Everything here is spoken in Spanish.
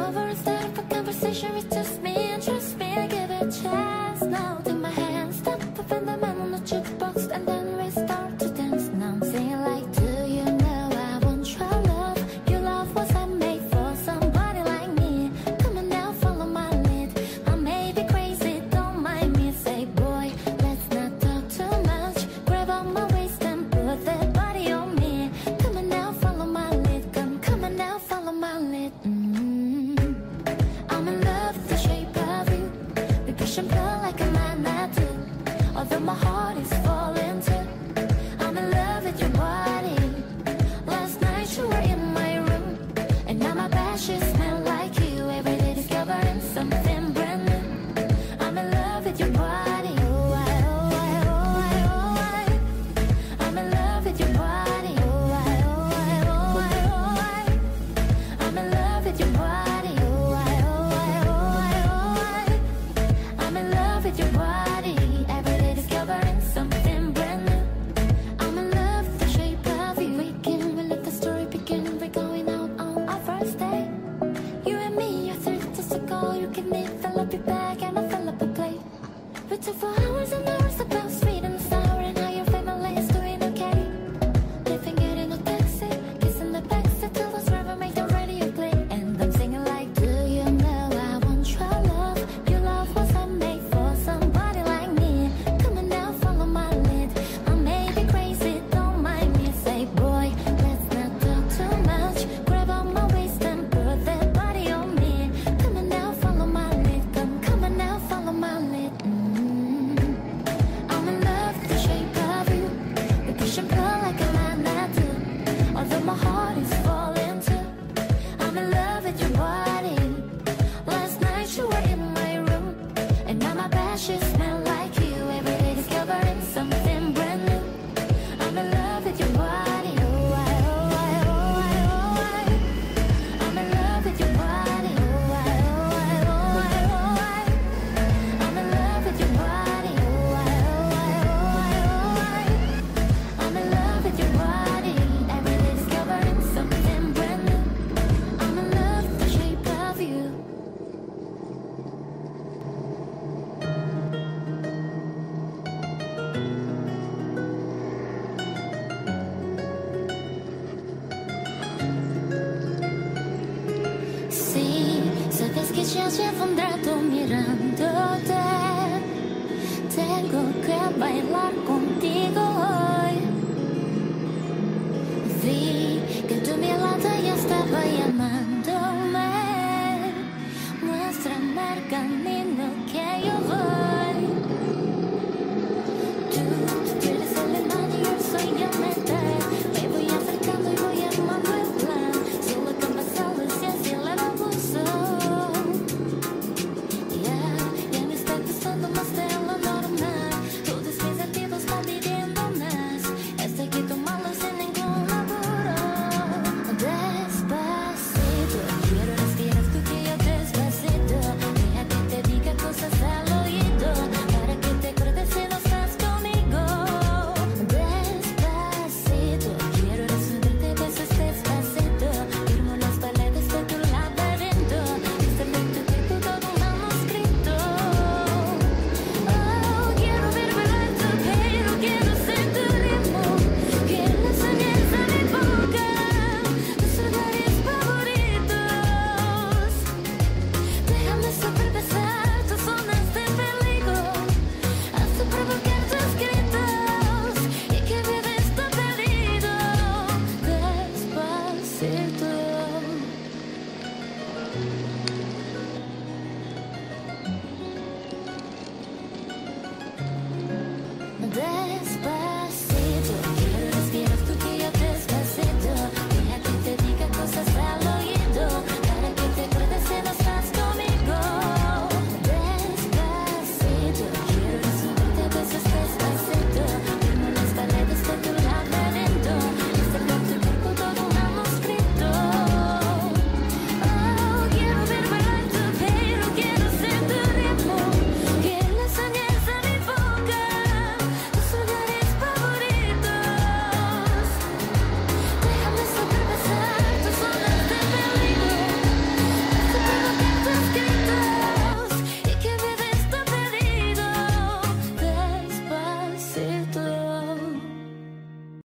Over and start up a conversation, it's just me Push and pull like a magnet too, Although my heart ashes estrellas llevo un mirándote. Tengo que bailar contigo hoy. Vi que tu mirada ya estaba llamándome. Muéstrame el camino que yo voy.